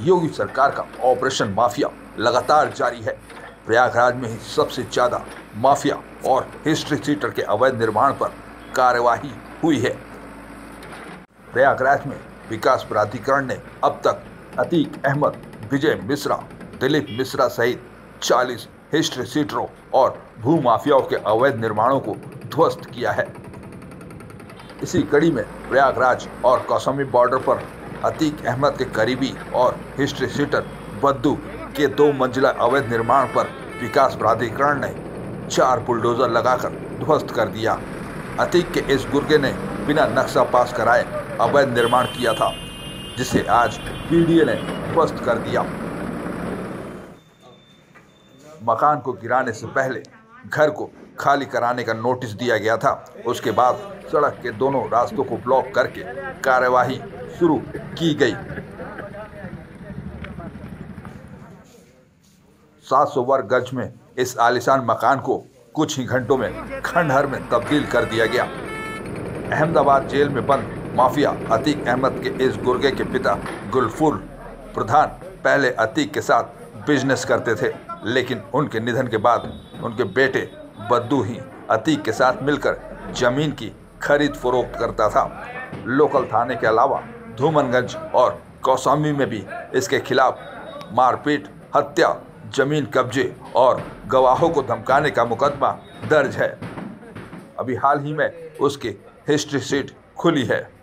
योगी सरकार का operation mafia लगातार जारी है। प्रयागराज में ही सबसे ज़्यादा माफिया और हिस्ट्री सीटर के अवैध निर्माण पर कार्यवाही हुई है। प्रयागराज में विकास प्राधिकरण ने अब तक अतीक अहमद, विजय मिश्रा, दिलीप मिश्रा सहित 40 हिस्ट्री सीटरों और भू माफियाओं के अवैध निर्माणों को ध्वस्त किया है। इसी कड़ी में प्रयागराज और कौसमी बॉर्डर पर अतीक अहमद के करीबी और हिस्ट्री सीटर बद्दू के दो मंजिला अवैध निर्माण पर विकास प्राधिकरण ने चार बुलडोजर लगाकर ध्वस्त कर दिया। अतीक के इस गुर्गे ने बिना नक्शा पास कराए अवैध निर्माण किया था, जिसे आज पीडीए ने ध्वस्त कर दिया। मकान को गिराने से पहले घर को खाली कराने का नोटिस दिया गया था। उसके बाद सड़क के दोनों रास्तों को ब्लॉक करके कार्यवाही शुरू की गई। 700 वर्ग गज में इस आलिशान मकान को कुछ ही घंटों में खंडहर में तब्दील कर दिया गया। अहमदाबाद जेल में बंद माफिया अतीक अहमद के इस गुर्गे के पिता गुलफुल प्रधान पहले अतीक के साथ बिज़नेस करते थे, लेकिन उनके निधन के बाद उनके बेटे बद्दू ही अतीक के साथ मिलकर ज़मीन की खरीद फरोख्त करता था। लोकल थाने के अलावा धूमनगंज और कौसामी में भी इसके खिलाफ मारपीट, हत्या, ज़मीन कब्जे और गवाहों को धमकाने का मुकदमा दर्ज है। अभी हाल ही में उसकी हिस्ट्री सीट खुली है।